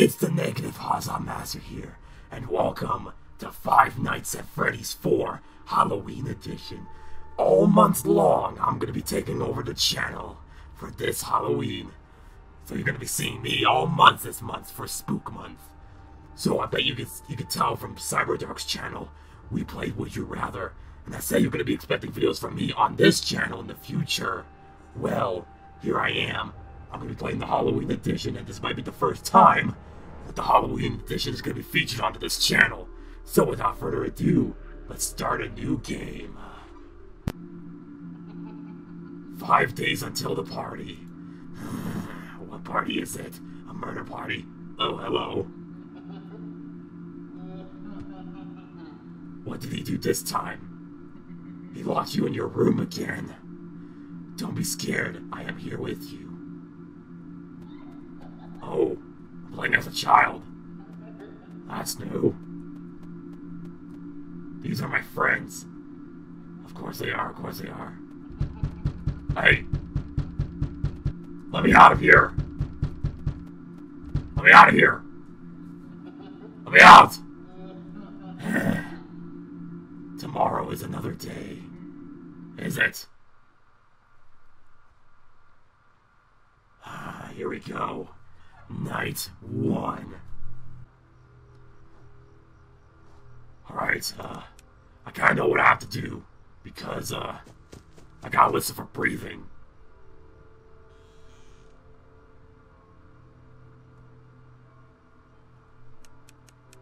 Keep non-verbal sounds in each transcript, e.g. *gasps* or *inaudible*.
It's the Negative Hazah Master here, and welcome to Five Nights at Freddy's 4 Halloween Edition. All months long, I'm gonna be taking over the channel for this Halloween. So you're gonna be seeing me all months this month for Spook Month. So I bet you can you can tell from Cyberdark's channel, we played Would You Rather, and I say you're gonna be expecting videos from me on this channel in the future. Well, here I am. I'm gonna be playing the Halloween edition, and this might be the first time that the Halloween edition is gonna be featured onto this channel. So without further ado, let's start a new game. Five days until the party. *sighs* what party is it? A murder party? Oh, hello. What did he do this time? He locked you in your room again. Don't be scared, I am here with you. As a child. That's new. These are my friends. Of course they are, of course they are. Hey! Let me out of here! Let me out of here! Let me out! *sighs* Tomorrow is another day. Is it? Ah, here we go. Night one. Alright, uh, I kinda know what I have to do, because, uh, I gotta listen for breathing.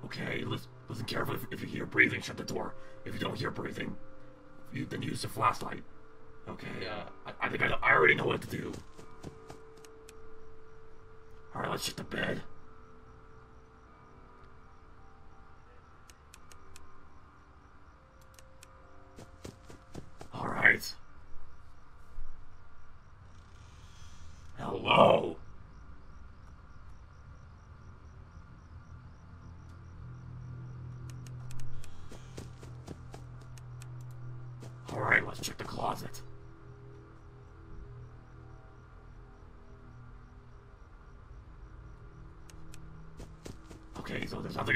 Okay, listen, listen carefully. If, if you hear breathing, shut the door. If you don't hear breathing, you, then use the flashlight. Okay, uh, I, I think I, I already know what to do. Alright, let's shit the bed.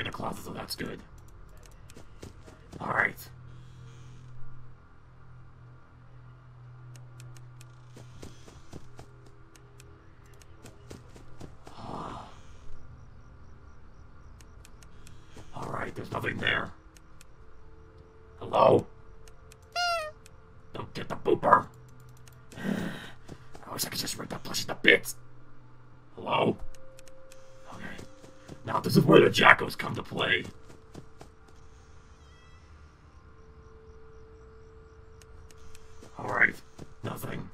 In the closet, so that's good. Alright. Ah. Alright, there's nothing there. Hello? Don't get the booper. I wish I could just rip that plushie to bits. Hello? Okay. Now this where come to play. Alright. Nothing.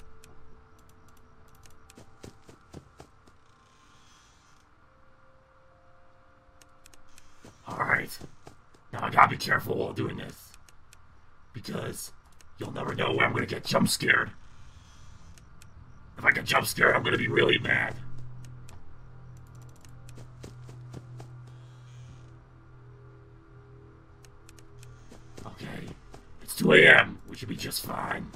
Alright. Now I gotta be careful while doing this. Because you'll never know when I'm gonna get jump scared. If I get jump scared, I'm gonna be really mad. Should be just fine.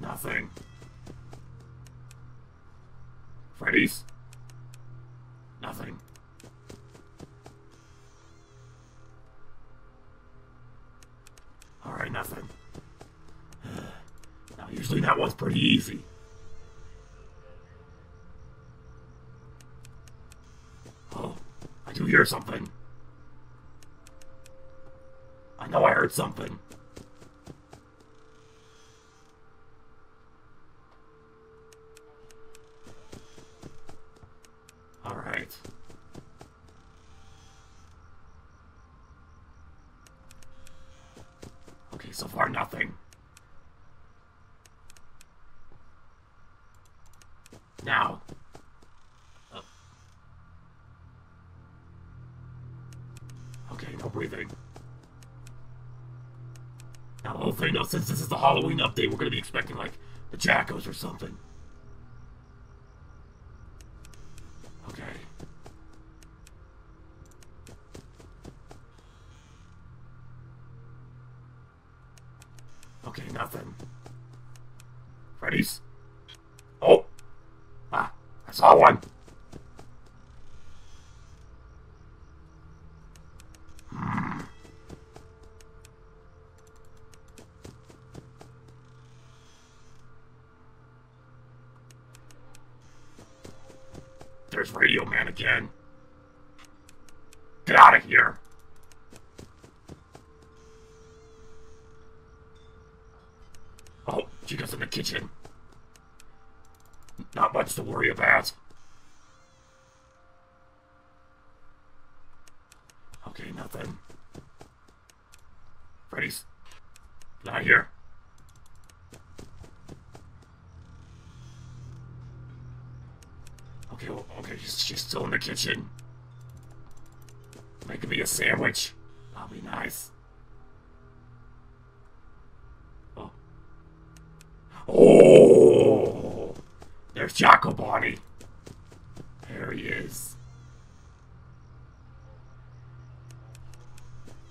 Nothing. Freddy's? Nothing. Alright, nothing. now, usually that one's pretty easy. Oh, I do hear something. Something. Alright. Okay, so far nothing. Since this is the Halloween update, we're gonna be expecting like the Jackos or something. Okay. Okay, nothing. Freddy's. Oh. Ah, I saw one. Hmm. There's Radio Man again. Get out of here. Chica's in the kitchen. Not much to worry about. Okay, nothing. Freddy's. not here. Okay, well, okay, she's, she's still in the kitchen. Making me a sandwich. That'll be nice. Oh! There's Jack-O-Bonnie. There he is.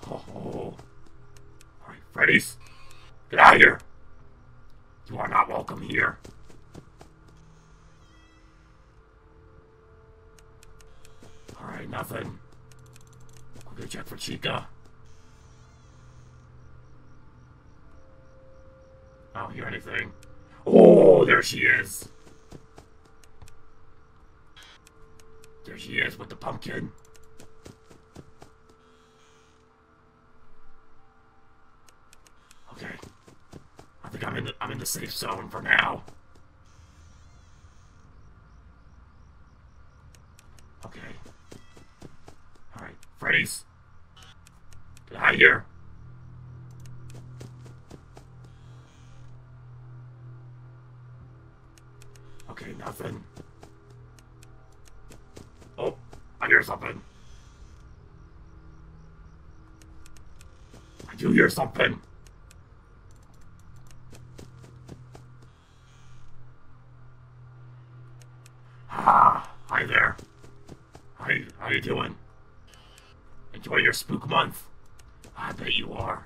Oh. Alright, Freddy's. Get out of here. You are not welcome here. Alright, nothing. I'll go check for Chica. I don't hear anything. Oh, there she is. There she is with the pumpkin. Okay. I think I'm in the I'm in the safe zone for now. Do hear something. Ah, hi there. How you, how you doing? Enjoy your spook month. I bet you are.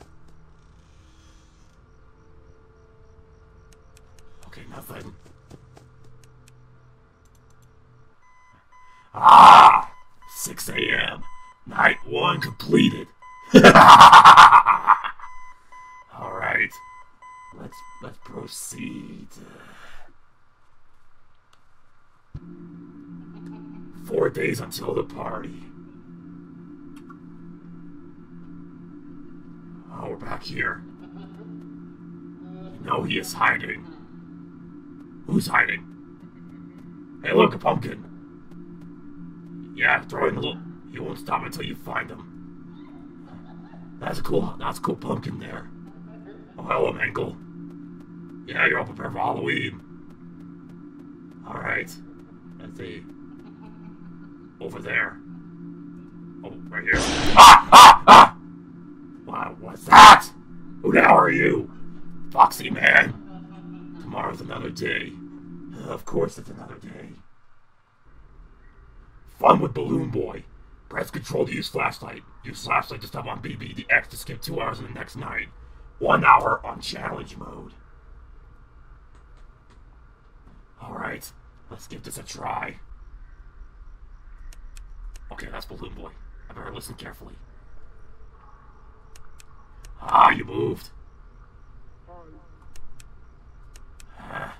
Okay, nothing. Ah! 6 a.m. Night one completed. *laughs* Alright. Let's let's proceed. Four days until the party. Oh, we're back here. You know he is hiding. Who's hiding? Hey, look, a pumpkin. Yeah, throw in the little. You won't stop until you find him. That's a cool. That's a cool pumpkin there. Oh, hello, Mangle. Yeah, you're all prepared for Halloween. All right. Let's see. Over there. Oh, right here. Ah! Ah! Ah! What was that? Who the hell are you? Foxy man. Tomorrow's another day. Of course, it's another day. Fun with Balloon Boy. Press control to use flashlight. Use flashlight to stop on BB. The X to skip two hours in the next night. One hour on challenge mode. Alright, let's give this a try. Okay, that's Balloon Boy. I better listen carefully. Ah, you moved. Ah.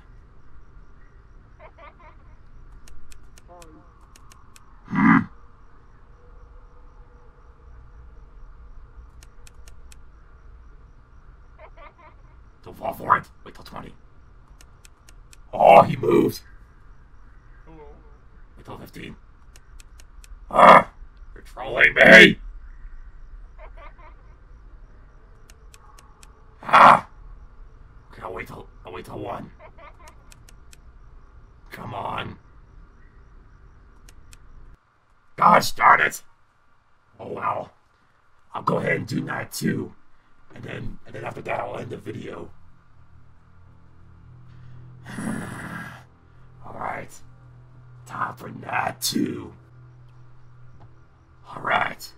Hmm. Don't fall for it. Wait till 20. Oh, he moved. Wait till 15. Ah! You're trolling me! Ah! Okay, I'll wait till I'll wait till one. Come on. Gosh darn it! Oh well. I'll go ahead and do that too. And then and then after that I'll end the video. For Nat 2. Alright.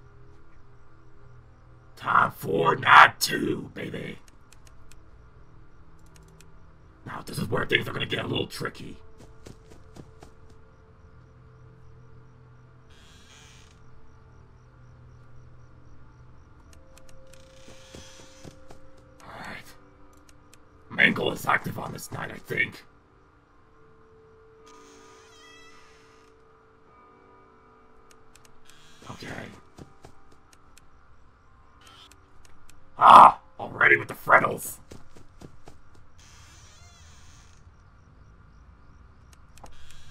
Time for not 2, baby. Now, this is where things are gonna get a little tricky. Alright. Mangle is active on this night, I think. Okay. Ah! Already with the Freddles.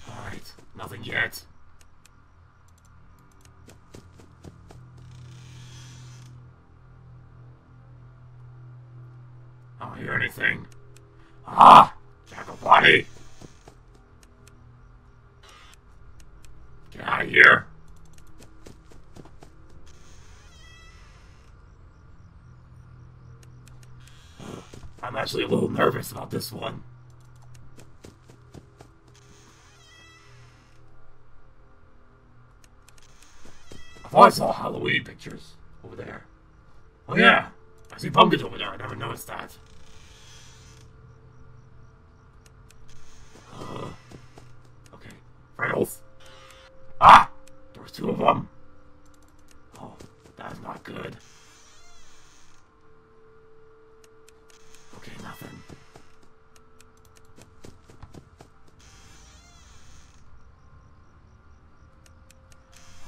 Alright, nothing yet. I don't hear anything. Ah! Jack-O-Bonnie! Get out of here! I'm actually a little nervous about this one. I I saw Halloween pictures over there. Oh yeah, I see pumpkins over there. I never noticed that. Uh, okay, Freddles. Ah, there was two of them. Oh, that's not good. Okay, nothing.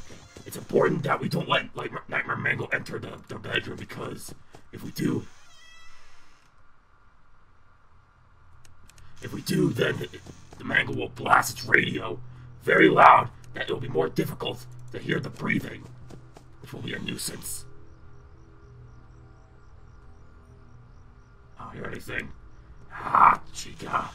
Okay, it's important that we don't let like Nightmare Mangle enter the, the bedroom because if we do, if we do, then the, Mangle will blast its radio very loud. That it will be more difficult to hear the breathing, which will be a nuisance. I don't hear anything. Ah, Chica.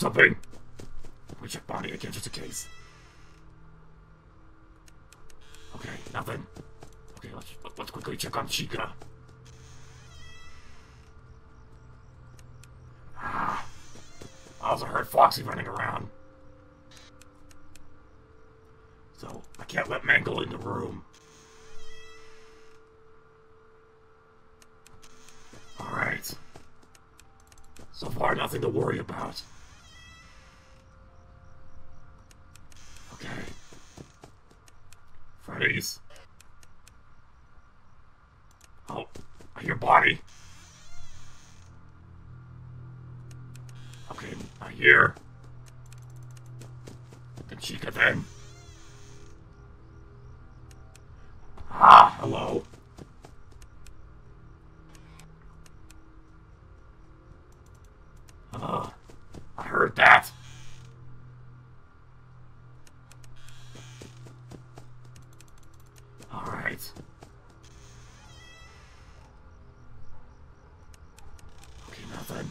Something. Check Bonnie again just in case. Okay, nothing. Okay, let's let's quickly check on Chica. Ah. I also heard Foxy running around. So, I can't let Mangle in the room. Alright. So far, nothing to worry about. Okay. Oh, your body. Okay, I hear. The Chica then. Ah, hello. Uh, I heard that. Alright. Okay, nothing.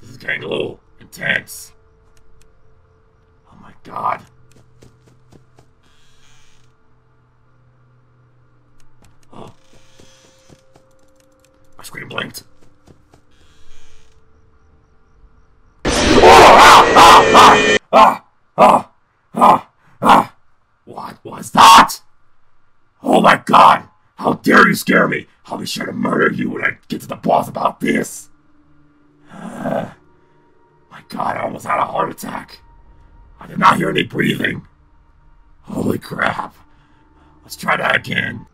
This is getting a little intense. Oh my god. Oh. My screen blinked. What was that? Oh my god! How dare you scare me! I'll be sure to murder you when I get to the boss about this! My god, I almost had a heart attack. I did not hear any breathing. Holy crap. Let's try that again.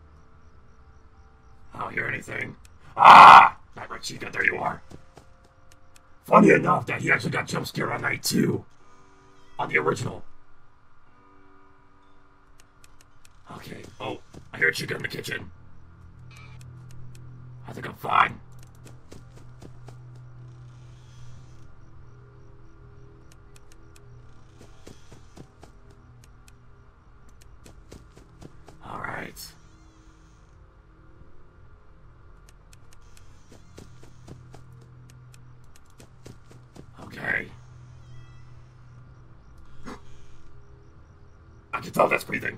I don't hear anything. Ah! Nightmare Chica, there you are. Funny enough that he actually got jump scared on night two. On the original. Okay. Oh, I hear Chica in the kitchen. I think I'm fine. Right. Okay. *gasps* I can tell that's breathing.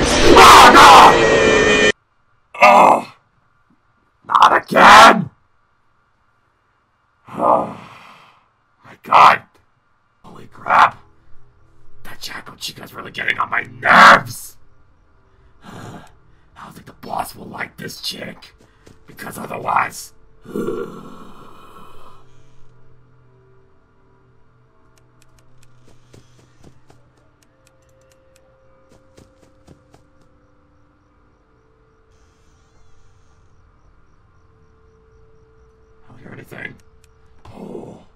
Oh, no! Oh, not again! Oh, my God, Chica's really getting on my nerves. I don't think the boss will like this chick, because otherwise. *sighs* I don't hear anything. Oh.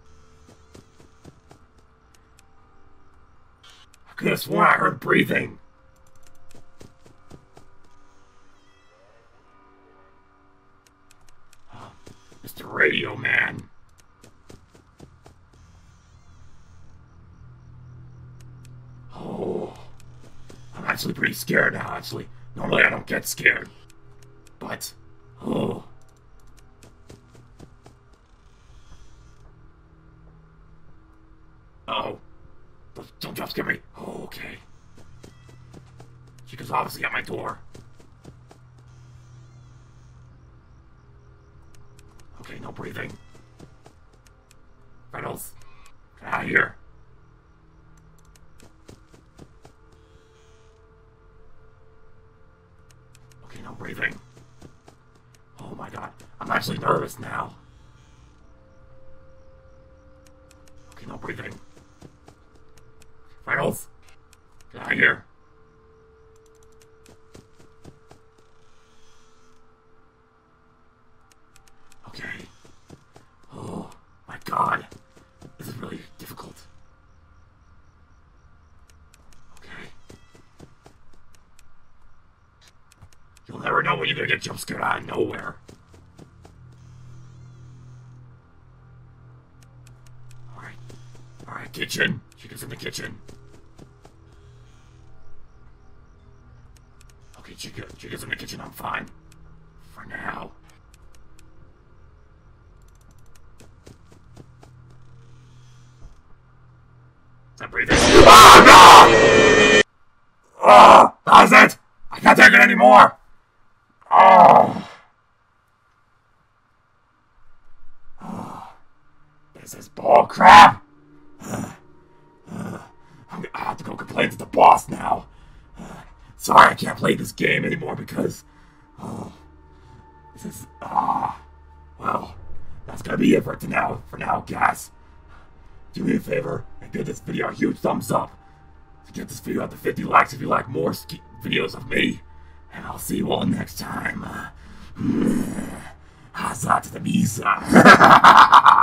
I could have sworn I heard breathing. Radio Man. Oh. I'm actually pretty scared now, actually. Normally I don't get scared. But, oh. Oh. Don't, jump scare me. Oh, okay. She was obviously at my door. Actually nervous now. Okay, no breathing. Reynolds, get out of here. Okay. Oh my god. This is really difficult. Okay. You'll never know when you're gonna get jump scared out of nowhere. Kitchen. Chica's in the kitchen. Okay, Chica, Chica's in the kitchen, I'm fine. For now. Stop breathing. Oh, no! Ah, oh, that's it! I can't take it anymore! Oh. oh. This is bull crap! I'm, I to to the boss now. Sorry, I can't play this game anymore because. Oh. This is. Ah. well, that's gonna be it for now, for now, guys do me a favor and give this video a huge thumbs up to get this video up to 50 likes if you like more videos of me. And I'll see you all next time. Uh, Hazat the Misa. *laughs*